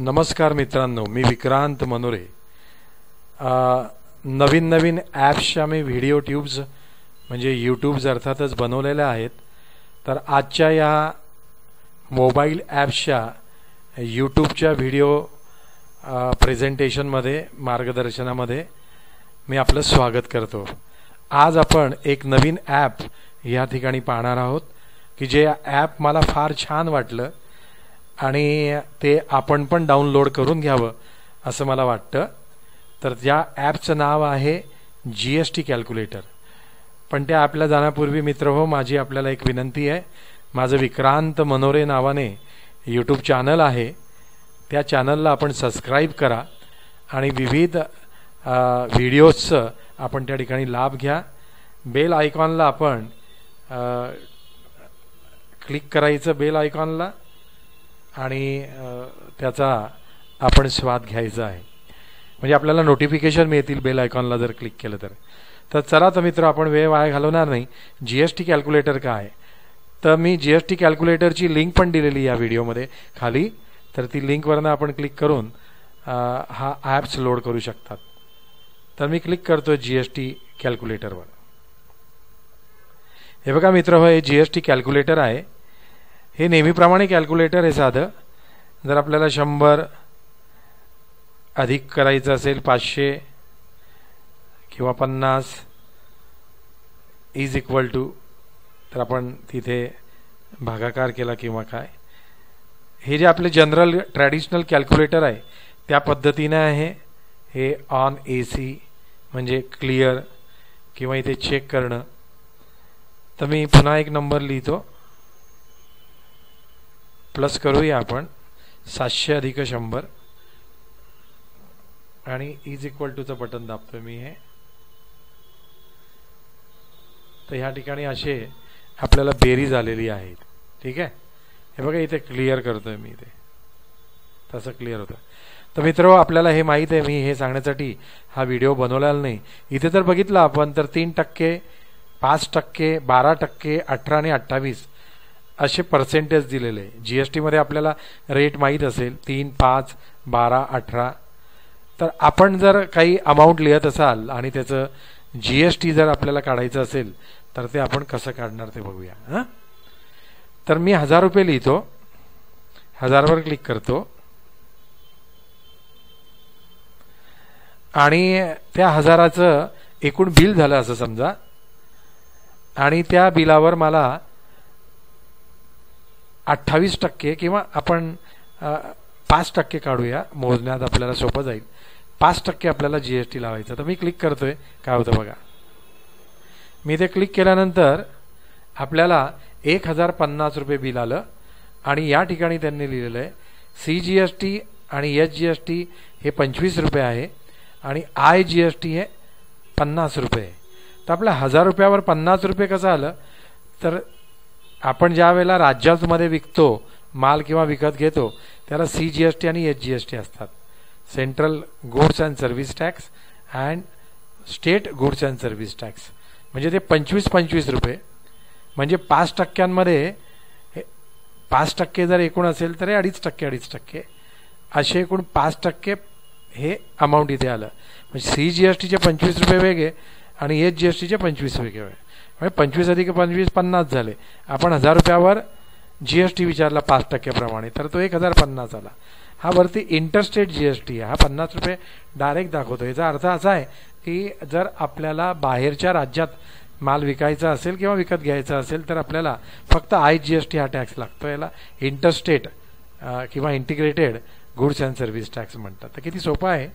नमस्कार मित्रांनो मी विक्रांत मनोरे. नवीन नवीन ॲप्सच्या मी व्हिडिओ ट्यूब्स म्हणजे यूट्यूब्स अर्थातच बनवलेल्या आहेत. तर आजच्या या मोबाईल ॲप्सच्या यूट्यूबच्या व्हिडिओ प्रेझेंटेशनमध्ये मार्गदर्शनामध्ये मी आपलं स्वागत करतो. आज आपण एक नवीन ॲप या ठिकाणी पाहणार आहोत की जे ॲप मला फार छान वाटलं. आणि ते आपण पण डाउनलोड करून घ्यावं असं मला वाटतं. तर त्या ॲपचं नाव आहे जी एस टी कॅल्क्युलेटर पण त्या ॲपला जाण्यापूर्वी मित्र हो माझी आपल्याला एक विनंती आहे. माझं विक्रांत मनोरे नावाने यूट्यूब चॅनल आहे. त्या चॅनलला आपण सबस्क्राईब करा आणि विविध व्हिडिओजचं आपण त्या ठिकाणी लाभ घ्या. बेल आयकॉनला आपण क्लिक करायचं बेल आयकॉनला. आणि त्याचा आपण स्वाद घ्यायचा आहे. म्हणजे आपल्याला नोटिफिकेशन मिळतील बेल आयकॉनला जर क्लिक केलं तर. तर चला तर मित्र आपण वेळ वाया घालवणार नाही. जी एस टी कॅल्क्युलेटर काय आहे? तर मी जी एस टी कॅल्क्युलेटरची लिंक पण दिलेली या व्हिडिओमध्ये खाली तर ती लिंकवरनं आपण क्लिक करून हा ॲप्स लोड करू शकतात. तर मी क्लिक करतो जी एस टी कॅल्क्युलेटरवर हे बघा मित्र हो हे जी एस टी कॅल्क्युलेटर आहे. हे नेहमीप्रमाणे कॅल्क्युलेटर आहे साधं. जर आपल्याला शंभर अधिक करायचं असेल पाचशे किंवा पन्नास इज इक्वल टू तर आपण तिथे भागाकार केला किंवा काय. हे जे आपले जनरल ट्रॅडिशनल कॅल्क्युलेटर आहे त्या पद्धतीने आहे. हे ऑन ए सी म्हणजे क्लिअर किंवा इथे चेक करणं. तर मी पुन्हा एक नंबर लिहितो. प्लस करूया आपण. सातशे अधिक शंभर. आणि इज इक्वल टूचं बटन दाबतोय मी हे. तर ह्या ठिकाणी असे आपल्याला बेरीज आलेली आहेत. ठीक आहे? हे बघा इथे क्लिअर करतोय मी इथे. तसं क्लिअर होतं. तर मित्र आपल्याला हे माहीत आहे मी हे सांगण्यासाठी हा व्हिडिओ बनवलेला नाही. इथे तर बघितला आपण तर तीन टक्के पाच टक्के बारा टक्के अठरा आणि अठ्ठावीस. असे पर्सेंटेज दिलेले आहे. जी एस टीमध्ये आपल्याला रेट माहीत असेल तीन पाच बारा अठरा. तर आपण जर काही अमाऊंट लिहत असाल आणि त्याचं जी एस टी जर आपल्याला काढायचं असेल तर ते आपण कसं काढणार ते बघूया. हां? तर मी हजार रुपये लिहितो. हजारवर क्लिक करतो. आणि त्या हजाराचं एकूण बिल झालं असं समजा. आणि त्या बिलावर मला अठ्ठावीस टक्के किंवा आपण पाच टक्के काढूया मोजण्यात आपल्याला सोपं जाईल. पाच टक्के आपल्याला जी एस टी लावायचं. तर मी क्लिक करतोय. काय होतं बघा. मी ते क्लिक केल्यानंतर आपल्याला एक हजार पन्नास रुपये बिल आलं आणि या ठिकाणी त्यांनी लिहिलेलं आहे सी जी एस टी आणि एच जी एस टी हे पंचवीस रुपये आहे आणि आय जी एस टी हे पन्नास रुपये तर आपल्या हजार रुपयावर पन्नास रुपये कसं आलं? तर आपण ज्या वेळेला राज्यामध्ये विकतो माल किंवा विकत घेतो त्याला सी जी एस टी आणि एच जी एस टी असतात. Central goods and service tax and state goods and service tax म्हणजे ते पंचवीस पंचवीस रुपये. म्हणजे पाच टक्क्यांमध्ये हे पाच टक्के जर एकूण असेल तर हे अडीच टक्के अडीच टक्के. असे एकूण पाच टक्के हे अमाऊंट इथे आलं. म्हणजे सी जी एस टीचे पंचवीस रुपये वेगळे आणि एच जी एस टीचे पंचवीस वेगळे. म्हणजे पंचवीस अधिक पंचवीस पन्नास झाले. आपण हजार रुपयावर जी एस टी विचारला पाच टक्क्याप्रमाणे. तर तो एक हजार पन्नास आला. हा वरती इंटरस्टेट जी एस टी आहे. हा पन्नास रुपये डायरेक्ट दाखवतो. याचा अर्थ असा आहे की जर आपल्याला बाहेरच्या राज्यात माल विकायचा असेल किंवा विकत घ्यायचा असेल तर आपल्याला फक्त आय जी एस टी हा टॅक्स लागतो. याला इंटरस्टेट किंवा integrated goods and service tax म्हणतात. तर किती सोपं आहे.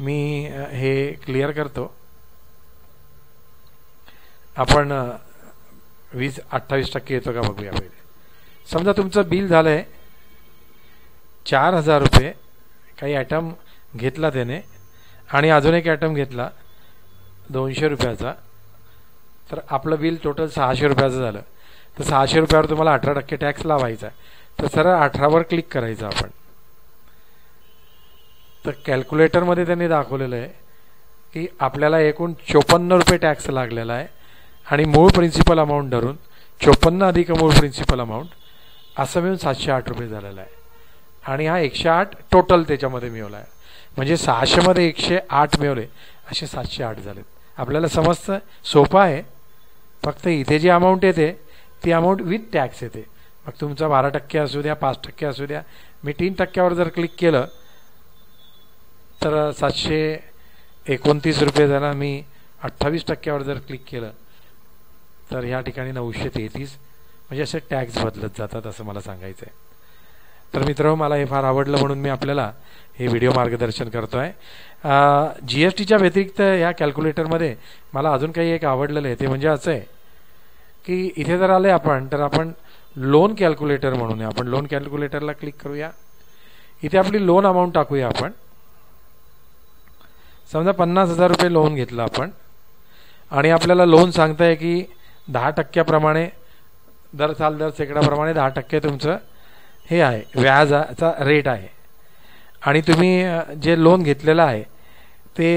मी हे क्लिअर करतो. आपण वीज वीस अठ्ठावीस टक्के येतो का बघूया पहिले. समजा तुमचं बिल झालं आहे चार हजार रुपये काही ॲटम घेतला त्याने आणि अजून एक ॲटम घेतला दोनशे रुपयाचा तर आपलं बिल टोटल सहाशे रुपयाचं झालं. तर सहाशे रुपयावर तुम्हाला अठरा टक्के टॅक्स लावायचा आहे. तर सरळ अठरावर क्लिक करायचं आपण. तर कॅल्क्युलेटरमध्ये त्यांनी दाखवलेलं आहे की आपल्याला एकूण चोपन्न रुपये टॅक्स लागलेला आहे. आणि मूळ प्रिन्सिपल अमाऊंट धरून चोपन्न अधिक मूळ प्रिन्सिपल अमाऊंट असं मिळून सातशे आठ रुपये झालेला आहे. आणि हा एकशे आठ टोटल त्याच्यामध्ये मिळवला आहे. म्हणजे सहाशेमध्ये एकशे आठ मिळवले असे सातशे आठ झालेत. आपल्याला समजतं? सोपं आहे. फक्त इथे जी अमाऊंट येते ती अमाऊंट विथ टॅक्स येते. मग तुमचा बारा टक्के असू द्या पाच टक्के असू द्या. मी तीन टक्क्यावर जर क्लिक केलं तर सातशे एकोणतीस रुपये झाला मी अठ्ठावीस टक्क्यावर जर क्लिक केलं तर ह्या ठिकाणी नऊशे तेहतीस म्हणजे असे टॅक्स बदलत जातात असं मला सांगायचं आहे तर मित्र मला हे फार आवडलं म्हणून मी आपल्याला हे व्हिडिओ मार्गदर्शन करतो आहे जी एस टीच्या व्यतिरिक्त या कॅल्क्युलेटरमध्ये मला अजून काही एक आवडलेलं आहे ते म्हणजे असं आहे की इथे जर आले आपण तर आपण लोन कॅल्क्युलेटर म्हणून आपण लोन कॅल्क्युलेटरला क्लिक करूया. इथे आपली लोन अमाऊंट टाकूया आपण. समजा पन्नास हजार रुपये लोन घेतलं आपण. आणि आपल्याला लोन सांगताय की दहा टक्क्याप्रमाणे दर साल दर सेकडाप्रमाणे दहा टक्के तुमचं हे आहे व्याजाचा रेट आहे. आणि तुम्ही जे लोन घेतलेलं आहे ते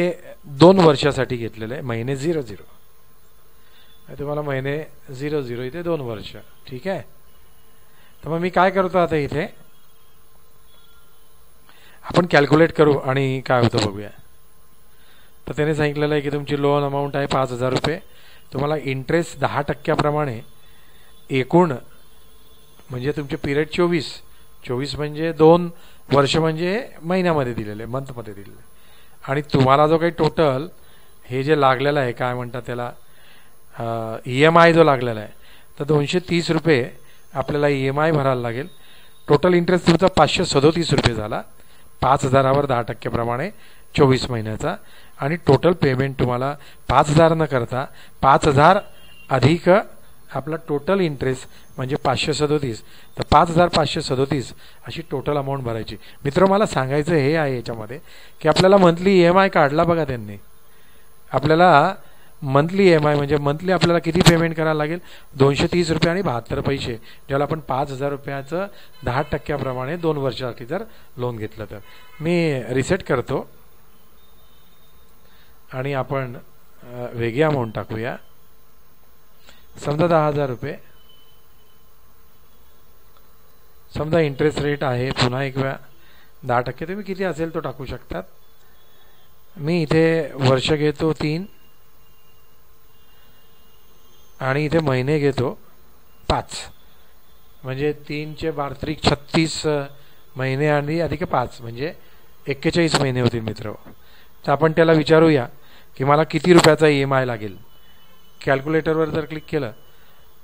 दोन वर्षासाठी घेतलेलं आहे महिने झिरो झिरो तुम्हाला महिने झिरो झिरो इथे दोन वर्ष ठीक आहे? तर मग मी काय करतो आता इथे? आपण कॅल्क्युलेट करू आणि काय होतं बघूया. तर त्याने सांगितलेलं आहे की तुमची लोन अमाऊंट आहे पाच हजार रुपये. तुम्हाला इंटरेस्ट दहा टक्क्याप्रमाणे एकूण म्हणजे तुमचे पिरियड चोवीस. चोवीस म्हणजे दोन वर्ष म्हणजे महिन्यामध्ये दिलेले मंथमध्ये दिलेले. आणि तुम्हाला जो काही टोटल हे जे लागलेलं आहे काय म्हणतात त्याला ई एम आय जो लागलेला आहे तर दोनशे तीस रुपये आपल्याला ई एम आय भरायला लागेल. टोटल इंटरेस्ट तुमचा पाचशे सदोतीस रुपये झाला. पाच हजारावर दहा टक्क्याप्रमाणे चोवीस महिन्याचा. आणि टोटल पेमेंट तुम्हाला पाच हजार न करता पाच हजार अधिक आपला टोटल इंटरेस्ट म्हणजे पाचशे सदोतीस. तर पाच हजार पाचशे सदोतीस अशी टोटल अमाऊंट भरायची. मित्र मला सांगायचं हे आहे याच्यामध्ये की आपल्याला मंथली ई एम आय काढला बघा त्यांनी. आपल्याला मंथली एम आय म्हणजे मंथली आपल्याला किती पेमेंट करायला लागेल? दोनशे तीस रुपये आणि बहात्तर पैसे ज्याला आपण पाच हजार रुपयाचं दहा टक्क्याप्रमाणे दोन वर्षासाठी जर लोन घेतलं तर. मी रिसेट करतो. आणि आपण वेगळी अमाऊंट टाकूया. समजा दहा हजार रुपये. समजा इंटरेस्ट रेट आहे पुन्हा एक वेळा दहा टक्के तुम्ही किती असेल तो टाकू शकतात. मी इथे वर्ष घेतो तीन. आणि इथे महिने घेतो पाच. म्हणजे तीनचे बार्त्रिक छत्तीस महिने आणि अधिक पाच. म्हणजे एक्केचाळीस महिने होतील मित्र. तर आपण त्याला विचारूया. की मला किती रुपयाचा ई एम आय लागेल? कॅल्क्युलेटरवर जर क्लिक केलं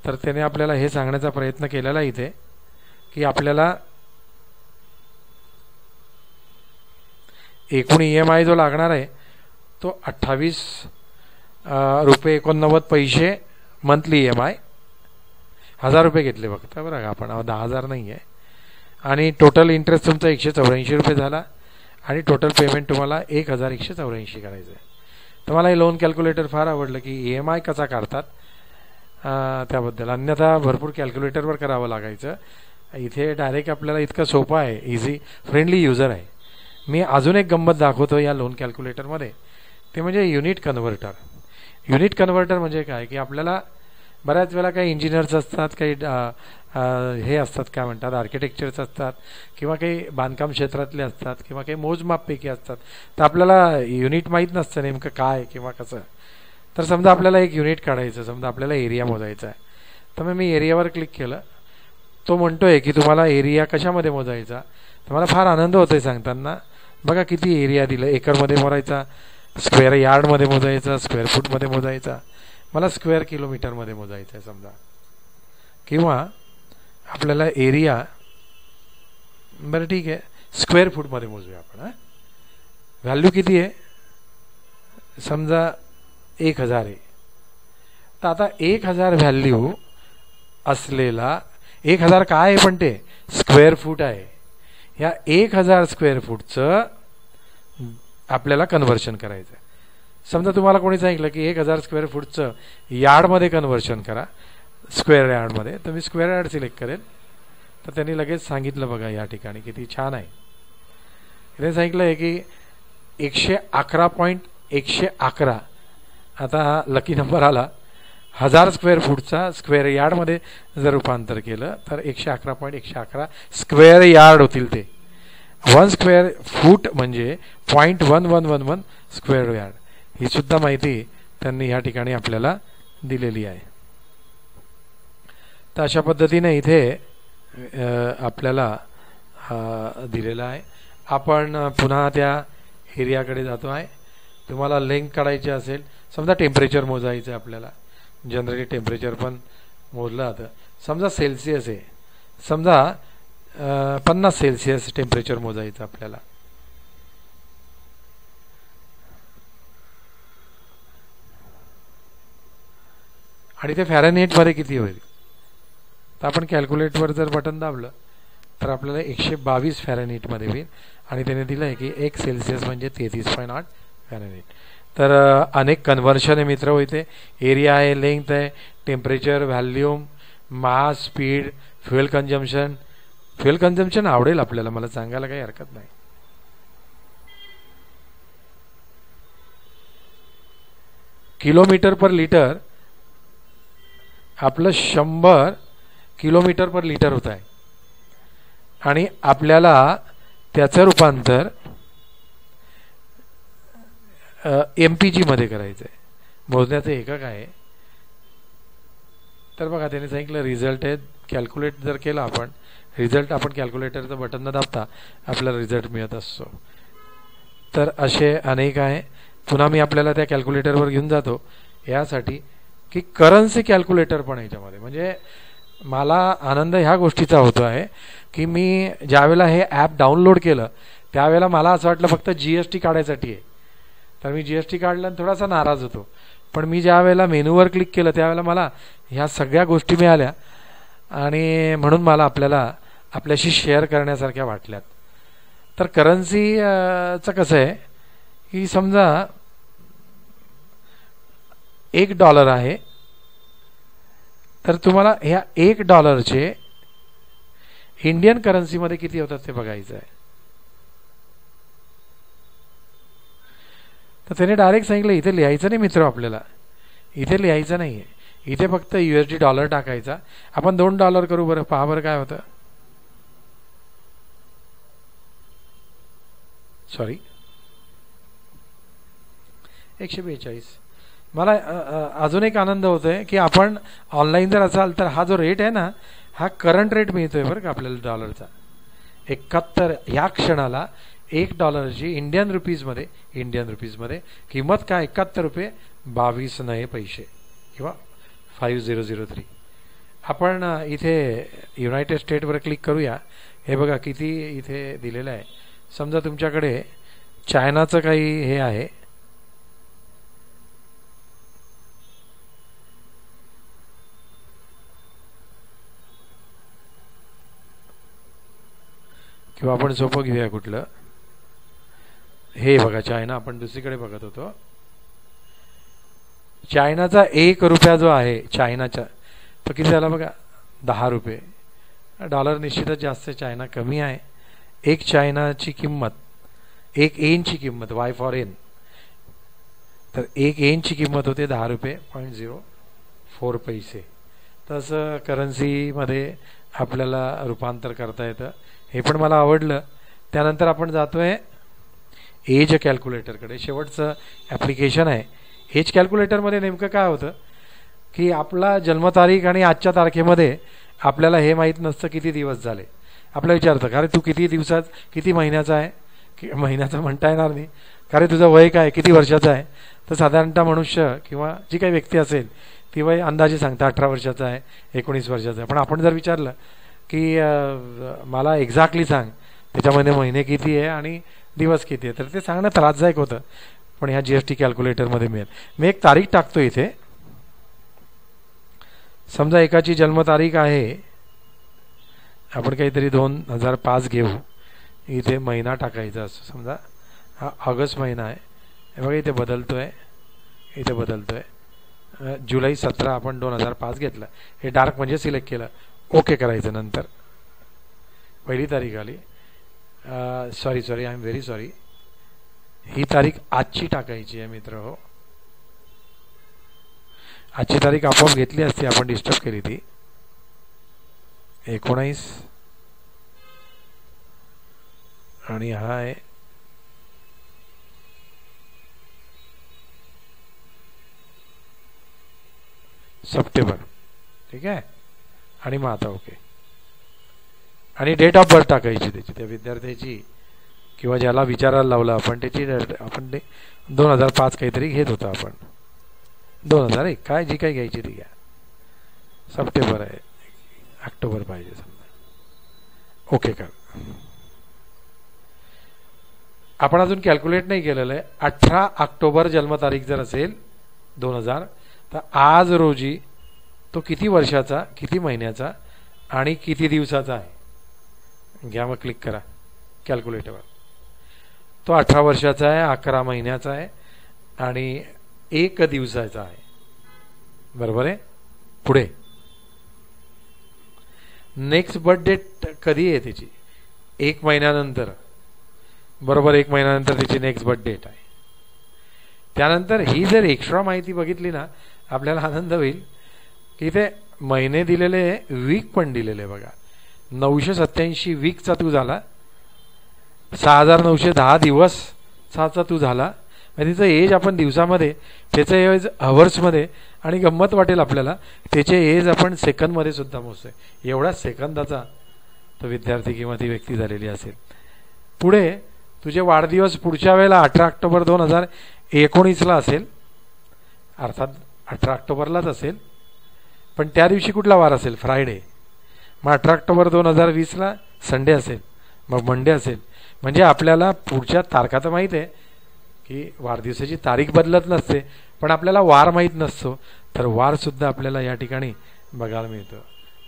तर त्याने आपल्याला हे सांगण्याचा प्रयत्न केलेला इथे की आपल्याला एकूण ई एम आय जो लागणार आहे तो अठ्ठावीस रुपये एकोणनव्वद पैसे मंथली ई एम आय हजार रुपये घेतले फक्त बरं का आपण दहा हजार नाही आहे आणि टोटल इंटरेस्ट तुमचा एकशे चौऱ्याऐंशी रुपये झाला आणि टोटल पेमेंट तुम्हाला एक हजार एकशे चौऱ्याऐंशी करायचं आहे तर मला हे लोन कॅल्क्युलेटर फार आवडलं की ई एम आय कसा काढतात त्याबद्दल. अन्यथा भरपूर कॅल्क्युलेटरवर करावं लागायचं. इथे डायरेक्ट आपल्याला इतकं सोपं आहे इझी फ्रेंडली युजर आहे. मी अजून एक गंमत दाखवतो या लोन कॅल्क्युलेटरमध्ये ते म्हणजे युनिट कन्व्हर्टर युनिट कन्व्हर्टर म्हणजे काय? की आपल्याला बऱ्याच वेळा काही इंजिनियर्स असतात काही हे असतात काय म्हणतात आर्किटेक्चर्स असतात किंवा काही बांधकाम क्षेत्रातले असतात किंवा काही मोजमापपैकी असतात. तर आपल्याला युनिट माहीत नसतं नेमकं काय किंवा कसं. तर समजा आपल्याला एक युनिट काढायचं समजा आपल्याला एरिया मोजायचा आहे. तर मग मी एरियावर क्लिक केलं. तो म्हणतोय की तुम्हाला एरिया कशामध्ये मोजायचा? तर मला फार आनंद होतो आहे सांगताना. बघा किती एरिया दिलं. एकरमध्ये मोजायचा स्क्वेअर यार्डमध्ये मोजायचा स्क्वेअर फूटमध्ये मोजायचा. मला स्क्वेअर किलोमीटरमध्ये मोजायचं आहे समजा. किंवा आपल्याला एरिया बरं ठीक आहे. स्क्वेअर फूटमध्ये मोजूया आपण हां. व्हॅल्यू किती आहे? समजा एक हजार आहे. तर आता एक हजार व्हॅल्यू असलेला एक हजार काय आहे पण ते? स्क्वेअर फूट आहे. ह्या एक हजार स्क्वेअर फूटचं आपल्याला कन्व्हर्शन करायचं आहे समजा तुम्हाला कोणी सांगितलं की एक हजार स्क्वेअर फूटचं यार्डमध्ये कन्व्हर्शन करा. स्क्वेअर यार्डमध्ये. तर मी स्क्वेअर यार्ड सिलेक्ट करेल तर त्यांनी लगेच सांगितलं बघा या ठिकाणी किती छान आहे. त्यांनी सांगितलं आहे की एकशे अकरा पॉईंट एकशे अकरा. आता हा लकी नंबर आला. हजार स्क्वेअर फूटचा स्क्वेअर यार्डमध्ये जर रूपांतर केलं तर एकशे अकरा पॉईंट एकशे अकरा स्क्वेअर यार्ड होतील ते. वन स्क्वेअर फूट म्हणजे point one one one one square yard. ही सुद्धा माहिती त्यांनी या ठिकाणी आपल्याला दिलेली आहे. तर अशा पद्धतीने इथे आपल्याला दिलेला आहे. आपण पुन्हा त्या एरियाकडे जातो आहे. तुम्हाला लिंक काढायची असेल समजा टेम्परेचर मोजायचं आहे आपल्याला. जनरली टेम्परेचर पण मोजलं जातं. समजा सेल्सिअस आहे. समजा पन्नास सेल्सिअस टेम्परेचर मोजायचं आपल्याला. आणि ते फॅरनहीटमध्ये किती होईल? तर आपण कॅल्क्युलेटवर जर बटन दाबलं तर आपल्याला एकशे बावीस फॅरनहीटमध्ये होईल. आणि त्याने दिलं आहे की एक सेल्सिअस म्हणजे तेहतीस पॉईंट आठ फॅरनहीट तर अनेक कन्व्हर्शन आहे मित्र होते एरिया आहे लेंथ आहे temperature volume mass speed fuel consumption fuel consumption आवडेल आपल्याला मला सांगायला काही हरकत नाही. किलोमीटर पर लिटर आपलं शंभर किलोमीटर पर लिटर होत आहे आणि आपल्याला त्याचं रूपांतर एम पी जीमध्ये करायचं आहे. मोजण्याचं एकक आहे. तर बघा त्याने सांगितलं रिझल्ट आहे. कॅल्क्युलेट जर केला आपण रिझल्ट आपण कॅल्क्युलेटरचं बटन न दाबता आपल्याला रिझल्ट मिळत असतो. तर असे अनेक आहे. पुन्हा मी आपल्याला त्या कॅल्क्युलेटरवर घेऊन जातो. यासाठी की करन्सी कॅल्क्युलेटर पण याच्यामध्ये. म्हणजे मला आनंद ह्या गोष्टीचा होतो आहे की मी ज्यावेळेला हे ॲप डाउनलोड केलं त्यावेळेला मला असं वाटलं फक्त जी एस टी काढायसाठी आहे. तर मी जी एस टी काढलं आणि थोडासा नाराज होतो. पण मी ज्या वेळेला मेनूवर क्लिक केलं त्यावेळेला मला ह्या सगळ्या गोष्टी मिळाल्या आणि म्हणून मला आपल्याला आपल्याशी शेअर करण्यासारख्या वाटल्यात. तर करन्सीचं कसं आहे की समजा एक डॉलर आहे तर तुम्हाला ह्या एक डॉलरचे इंडियन करन्सीमध्ये किती होतात ते बघायचं आहे. तर त्याने डायरेक्ट सांगितलं इथे लिहायचं नाही मित्र आपल्याला. इथे लिहायचं नाही आहे इथे फक्त डी डॉलर टाकायचा. आपण दोन डॉलर करू बरं. पहा बरं काय होतं. सॉरी एकशे बेचाळीस. मला अजून एक आनंद होतोय की आपण ऑनलाईन जर असाल तर हा जो रेट आहे ना हा करंट रेट मिळतोय बरं का आपल्याला डॉलरचा एकाहत्तर या क्षणाला एक डॉलरची इंडियन रुपीजमध्ये इंडियन रुपीजमध्ये किंमत काय? एकाहत्तर रुपये बावीस नये पैसे. किंवा फाईव्ह झिरो झिरो थ्री आपण इथे युनायटेड स्टेटवर क्लिक करूया. हे बघा किती इथे दिलेलं आहे. समजा तुमच्याकडे चायनाचं काही हे आहे. किंवा आपण सोपं घेऊया कुठलं? हे बघा चायना. आपण दुसरीकडे बघत होतो. चायनाचा एक रुपया जो आहे चायनाचा तो किती झाला बघा? दहा रुपये. डॉलर निश्चितच जास्त चायना कमी आहे. एक चायनाची किंमत एक एनची किंमत वाय फॉर एन. तर एक एनची किंमत होते दहा रुपये पॉईंट झिरो फोर पैसे. तसं करन्सीमध्ये आपल्याला रूपांतर करता येतं. हे पण मला आवडलं. त्यानंतर आपण जातोय एज कॅल्क्युलेटरकडे. शेवटचं ॲप्लिकेशन आहे. एज कॅल्क्युलेटरमध्ये नेमकं काय होतं? की आपला जन्मतारीख आणि आजच्या तारखेमध्ये आपल्याला हे माहीत नसतं किती दिवस झाले. आपल्याला विचारतं कारण तू किती दिवसात किती महिन्याचा आहे? की महिन्याचं म्हणता येणार नाही. कारण तुझं वय काय? किती वर्षाचं आहे? तर साधारणतः मनुष्य किंवा जी काही व्यक्ती असेल ती वय अंदाजे सांगतं अठरा वर्षाचं आहे एकोणीस वर्षाचं आहे. पण आपण जर विचारलं की मला एक्झॅक्टली सांग. त्याच्यामध्ये महिने किती आहे आणि दिवस किती आहे. तर ते सांगणं त्रासदायक होतं. पण ह्या जी एस टी कॅल्क्युलेटरमध्ये मिळेल. मी एक तारीख टाकतो इथे. समजा एकाची जन्मतारीख आहे. आपण काहीतरी दोन हजार पाच घेऊ. इथे महिना टाकायचा असतो. समजा हा ऑगस्ट महिना आहे. बघा इथे बदलतोय. इथे बदलतोय. जुलै सतरा आपण दोन हजार पाच घेतलं. हे डार्क म्हणजे सिलेक्ट केलं. ओके करायचं नंतर. पहिली तारीख आली. Sorry sorry I am very sorry ही तारीख आजची टाकायची आहे मित्र हो. आजची तारीख आपोआप घेतली असती आपण डिस्टर्ब केली ती. एकोणीस आणि हा आहे. सप्टेंबर. ठीक आहे? आणि मग आता ओके. आणि डेट ऑफ बर्थ टाकायची त्याची. त्या विद्यार्थ्याची किंवा ज्याला विचारायला लावलं आपण त्याची आपण ते दोन हजार पाच काहीतरी घेत होतो आपण. दोन हजार एक. काय जी काही घ्यायची ती घ्या. सप्टेंबर आहे. ऑक्टोबर पाहिजे समजा. ओके कर. आपण अजून कॅल्क्युलेट नाही केलेलं आहे. अठरा ऑक्टोबर जन्मतारीख जर असेल दोन हजार तर आज रोजी तो किती वर्षाचा किती महिन्याचा आणि किती दिवसाचा आहे? घ्या मग क्लिक करा. कॅल्क्युलेटरवर तो अठरा वर्षाचा आहे अकरा महिन्याचा आहे आणि एक दिवसाचा आहे. बरोबर आहे? पुढे. नेक्स्ट बर्थ डेट कधी आहे त्याची? एक महिन्यानंतर. बरोबर एक महिन्यानंतर त्याची नेक्स्ट बर्थ डेट आहे. त्यानंतर ही जर एक्स्ट्रा माहिती बघितली ना आपल्याला आनंद होईल. इथे महिने दिलेले वीक पण दिलेले बघा. नऊशे सत्याऐंशी वीकचा तू झाला. सहा हजार नऊशे दहा दिवसचा तू झाला. म्हणजे तिचं एज आपण दिवसामध्ये त्याचं एज अवर्समध्ये आणि गंमत वाटेल आपल्याला त्याचे एज आपण सेकंदमध्ये सुद्धा मोजतोय. एवढा सेकंदाचा तो विद्यार्थी किंवा ती व्यक्ती झालेली असेल. पुढे तुझे वाढदिवस पुढच्या वेळेला अठरा ऑक्टोबर दोन हजार एकोणीसला असेल. अर्थात अठरा ऑक्टोबरलाच असेल. पण त्या दिवशी कुठला वार असेल? फ्रायडे मग अठरा ऑक्टोबर दोन हजार वीसला संडे असेल. मग मंडे असेल. म्हणजे आपल्याला पुढच्या तारखा तर माहीत आहे की वाढदिवसाची तारीख बदलत नसते पण आपल्याला वार माहीत नसतो. तर वारसुद्धा आपल्याला या ठिकाणी बघायला मिळतं.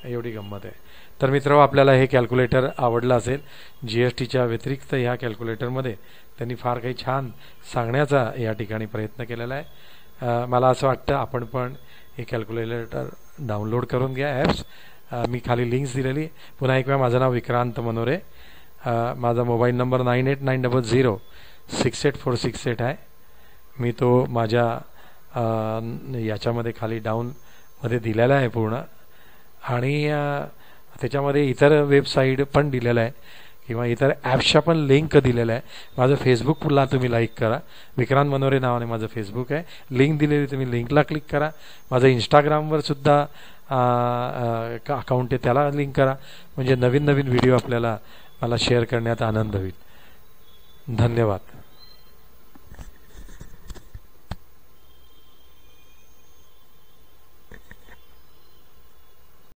एवढी गंमत आहे. तर मित्र आपल्याला हे कॅल्क्युलेटर आवडलं असेल जी एस टीच्या व्यतिरिक्त ह्या कॅल्क्युलेटरमध्ये त्यांनी फार काही छान सांगण्याचा या ठिकाणी प्रयत्न केलेला आहे. मला असं वाटतं आपण पण हे कॅल्क्युलेटर डाउनलोड करून घ्या ॲप्स मी खाली लिंक्स दिलेली. पुन्हा एक वेळा माझं नाव विक्रांत मनोरे. माझा mobile number nine eight nine double zero six eight four six eight आहे. मी तो माझ्या याच्यामध्ये खाली डाऊनमध्ये दिलेला आहे पूर्ण. आणि त्याच्यामध्ये इतर वेबसाईट पण दिलेलं आहे. किंवा इतर ॲप्सच्या पण लिंक दिलेलं आहे. माझं फेसबुकला तुम्ही लाईक करा. विक्रांत मनोरे नावाने माझं फेसबुक आहे. लिंक दिलेली तुम्ही लिंकला क्लिक करा. माझं इंस्टाग्रामवर सुद्धा अकाउंट आहे त्याला लिंक करा. म्हणजे नवीन नवीन व्हिडिओ आपल्याला मला शेअर करण्यात आनंद होईल. धन्यवाद.